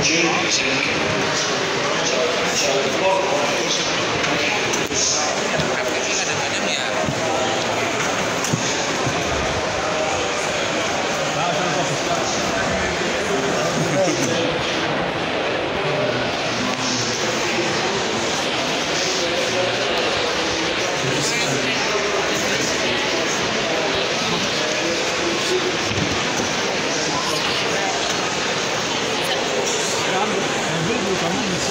opportunities. And so, so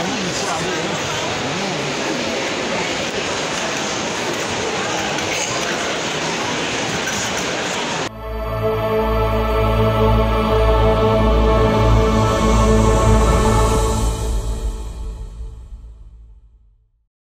容易下落。